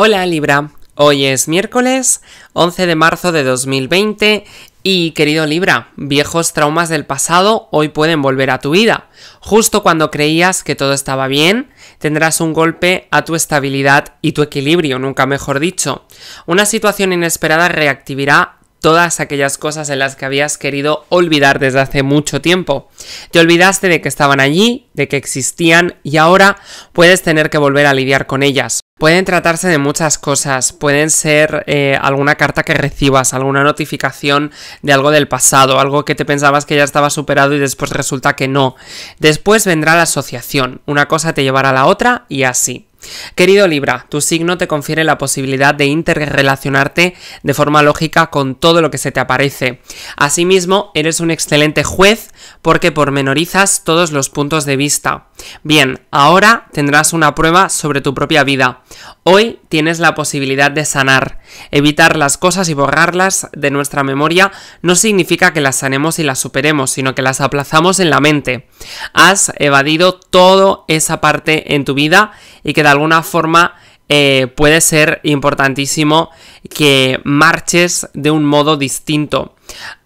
Hola Libra, hoy es miércoles 11 de marzo de 2020 y querido Libra, viejos traumas del pasado hoy pueden volver a tu vida. Justo cuando creías que todo estaba bien, tendrás un golpe a tu estabilidad y tu equilibrio, nunca mejor dicho. Una situación inesperada reactivará todas aquellas cosas en las que habías querido olvidar desde hace mucho tiempo. Te olvidaste de que estaban allí, de que existían y ahora puedes tener que volver a lidiar con ellas. Pueden tratarse de muchas cosas, pueden ser eh, alguna carta que recibas, alguna notificación de algo del pasado, algo que te pensabas que ya estaba superado y después resulta que no. Después vendrá la asociación, una cosa te llevará a la otra y así. Querido Libra, tu signo te confiere la posibilidad de interrelacionarte de forma lógica con todo lo que se te aparece. Asimismo, eres un excelente juez porque pormenorizas todos los puntos de vista. Bien, ahora tendrás una prueba sobre tu propia vida. Hoy tienes la posibilidad de sanar. Evitar las cosas y borrarlas de nuestra memoria no significa que las sanemos y las superemos, sino que las aplazamos en la mente. Has evadido toda esa parte en tu vida y que de alguna forma eh, puede ser importantísimo que marches de un modo distinto.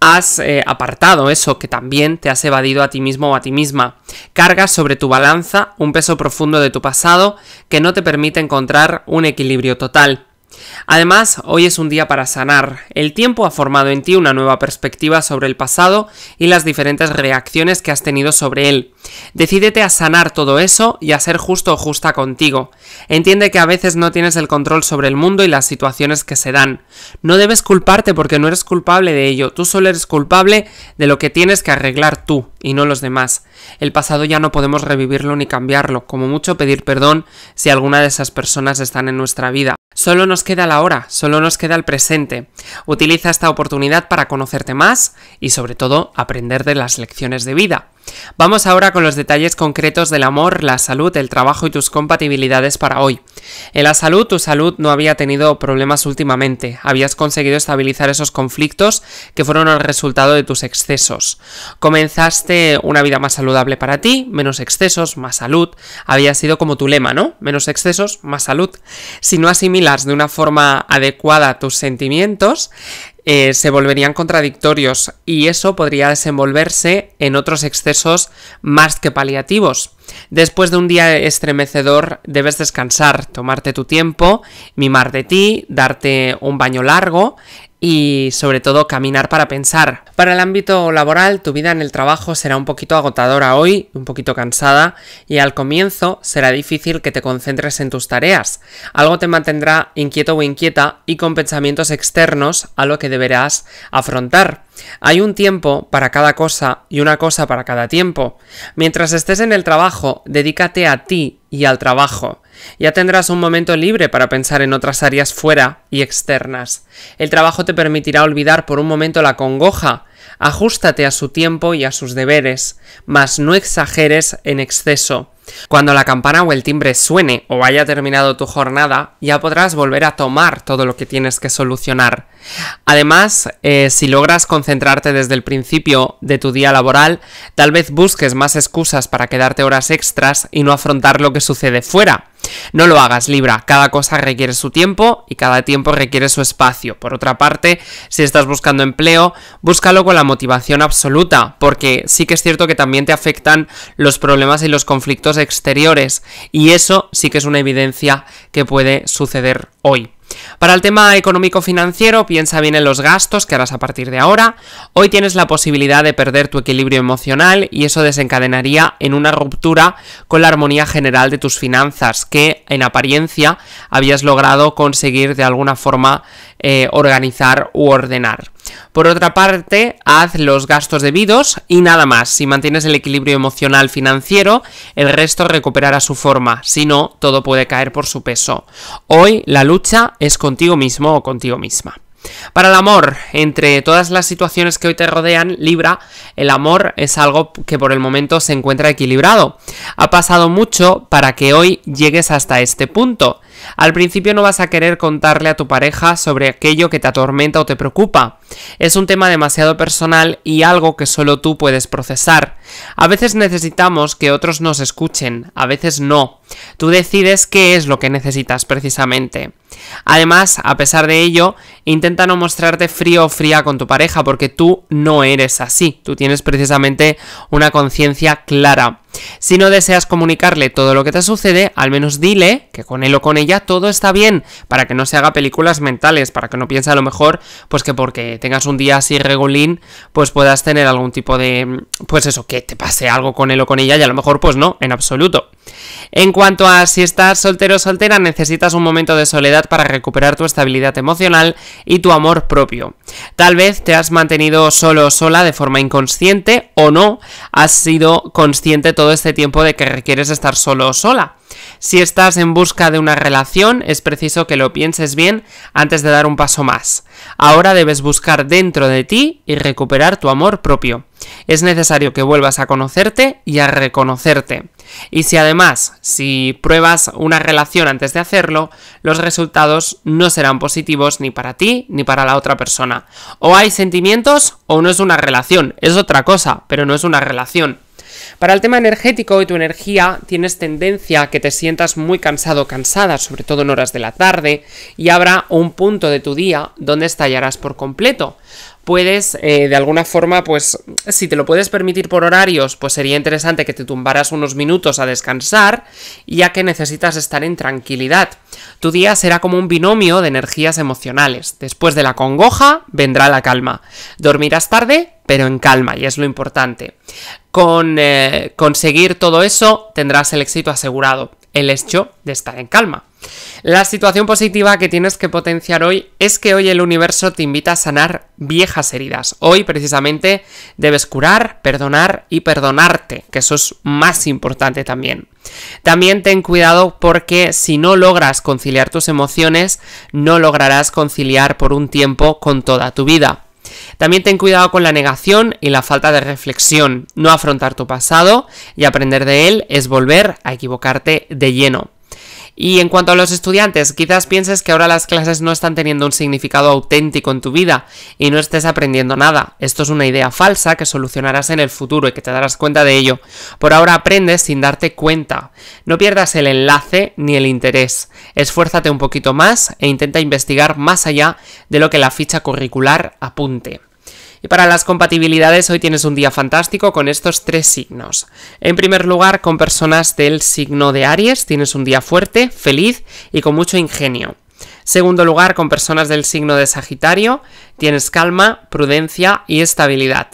Has eh, apartado eso que también te has evadido a ti mismo o a ti misma. Cargas sobre tu balanza un peso profundo de tu pasado que no te permite encontrar un equilibrio total. Además, hoy es un día para sanar. El tiempo ha formado en ti una nueva perspectiva sobre el pasado y las diferentes reacciones que has tenido sobre él. Decídete a sanar todo eso y a ser justo o justa contigo. Entiende que a veces no tienes el control sobre el mundo y las situaciones que se dan. No debes culparte porque no eres culpable de ello, tú solo eres culpable de lo que tienes que arreglar tú y no los demás. El pasado ya no podemos revivirlo ni cambiarlo, como mucho pedir perdón si alguna de esas personas están en nuestra vida. Solo nos queda la hora, solo nos queda el presente. Utiliza esta oportunidad para conocerte más y sobre todo aprender de las lecciones de vida. Vamos ahora con los detalles concretos del amor, la salud, el trabajo y tus compatibilidades para hoy. En la salud, tu salud no había tenido problemas últimamente, habías conseguido estabilizar esos conflictos que fueron el resultado de tus excesos. Comenzaste una vida más saludable para ti, menos excesos, más salud. Había sido como tu lema, ¿no? Menos excesos, más salud. Si no asimilas de una forma adecuada tus sentimientos, eh, se volverían contradictorios y eso podría desenvolverse en otros excesos más que paliativos. Después de un día estremecedor debes descansar, tomarte tu tiempo, mimar de ti, darte un baño largo y sobre todo caminar para pensar. Para el ámbito laboral, tu vida en el trabajo será un poquito agotadora hoy, un poquito cansada, y al comienzo será difícil que te concentres en tus tareas. Algo te mantendrá inquieto o inquieta y con pensamientos externos a lo que deberás afrontar. Hay un tiempo para cada cosa y una cosa para cada tiempo. Mientras estés en el trabajo, dedícate a ti y al trabajo. Ya tendrás un momento libre para pensar en otras áreas fuera y externas. El trabajo te permitirá olvidar por un momento la congoja. Ajustate a su tiempo y a sus deberes, mas no exageres en exceso. Cuando la campana o el timbre suene o haya terminado tu jornada, ya podrás volver a tomar todo lo que tienes que solucionar. Además, eh, si logras concentrarte desde el principio de tu día laboral, tal vez busques más excusas para quedarte horas extras y no afrontar lo que sucede fuera. No lo hagas, Libra, cada cosa requiere su tiempo y cada tiempo requiere su espacio. Por otra parte, si estás buscando empleo, búscalo con la motivación absoluta, porque sí que es cierto que también te afectan los problemas y los conflictos exteriores, y eso sí que es una evidencia que puede suceder hoy. Para el tema económico-financiero, piensa bien en los gastos que harás a partir de ahora. Hoy tienes la posibilidad de perder tu equilibrio emocional y eso desencadenaría en una ruptura con la armonía general de tus finanzas que en apariencia habías logrado conseguir de alguna forma eh, organizar u ordenar. Por otra parte, haz los gastos debidos y nada más. Si mantienes el equilibrio emocional financiero, el resto recuperará su forma. Si no, todo puede caer por su peso. Hoy la lucha es contigo mismo o contigo misma. Para el amor, entre todas las situaciones que hoy te rodean, Libra, el amor es algo que por el momento se encuentra equilibrado. Ha pasado mucho para que hoy llegues hasta este punto. Al principio no vas a querer contarle a tu pareja sobre aquello que te atormenta o te preocupa. Es un tema demasiado personal y algo que solo tú puedes procesar. A veces necesitamos que otros nos escuchen, a veces no. Tú decides qué es lo que necesitas precisamente. Además, a pesar de ello, intenta no mostrarte frío o fría con tu pareja porque tú no eres así. Tú tienes precisamente una conciencia clara. Si no deseas comunicarle todo lo que te sucede, al menos dile que con él o con ella todo está bien, para que no se haga películas mentales, para que no piense a lo mejor, pues que porque tengas un día así regulín, pues puedas tener algún tipo de, pues eso, que te pase algo con él o con ella, y a lo mejor pues no, en absoluto. En cuanto a si estás soltero o soltera, necesitas un momento de soledad para recuperar tu estabilidad emocional y tu amor propio. Tal vez te has mantenido solo o sola de forma inconsciente o no has sido consciente todo este tiempo de que requieres estar solo o sola. Si estás en busca de una relación, es preciso que lo pienses bien antes de dar un paso más. Ahora debes buscar dentro de ti y recuperar tu amor propio. Es necesario que vuelvas a conocerte y a reconocerte. Y si además, si pruebas una relación antes de hacerlo, los resultados no serán positivos ni para ti ni para la otra persona. O hay sentimientos o no es una relación. Es otra cosa, pero no es una relación. Para el tema energético y tu energía, tienes tendencia a que te sientas muy cansado o cansada, sobre todo en horas de la tarde, y habrá un punto de tu día donde estallarás por completo puedes eh, de alguna forma, pues si te lo puedes permitir por horarios, pues sería interesante que te tumbaras unos minutos a descansar, ya que necesitas estar en tranquilidad. Tu día será como un binomio de energías emocionales. Después de la congoja vendrá la calma. Dormirás tarde, pero en calma, y es lo importante. Con eh, conseguir todo eso tendrás el éxito asegurado, el hecho de estar en calma. La situación positiva que tienes que potenciar hoy es que hoy el universo te invita a sanar viejas heridas. Hoy precisamente debes curar, perdonar y perdonarte, que eso es más importante también. También ten cuidado porque si no logras conciliar tus emociones, no lograrás conciliar por un tiempo con toda tu vida. También ten cuidado con la negación y la falta de reflexión. No afrontar tu pasado y aprender de él es volver a equivocarte de lleno. Y en cuanto a los estudiantes, quizás pienses que ahora las clases no están teniendo un significado auténtico en tu vida y no estés aprendiendo nada. Esto es una idea falsa que solucionarás en el futuro y que te darás cuenta de ello. Por ahora aprendes sin darte cuenta. No pierdas el enlace ni el interés. Esfuérzate un poquito más e intenta investigar más allá de lo que la ficha curricular apunte. Y para las compatibilidades hoy tienes un día fantástico con estos tres signos. En primer lugar, con personas del signo de Aries, tienes un día fuerte, feliz y con mucho ingenio. Segundo lugar, con personas del signo de Sagitario, tienes calma, prudencia y estabilidad.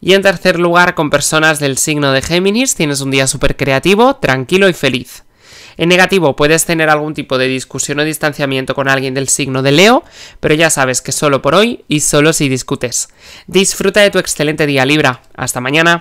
Y en tercer lugar, con personas del signo de Géminis, tienes un día súper creativo, tranquilo y feliz. En negativo, puedes tener algún tipo de discusión o distanciamiento con alguien del signo de Leo, pero ya sabes que solo por hoy y solo si discutes. Disfruta de tu excelente día Libra. Hasta mañana.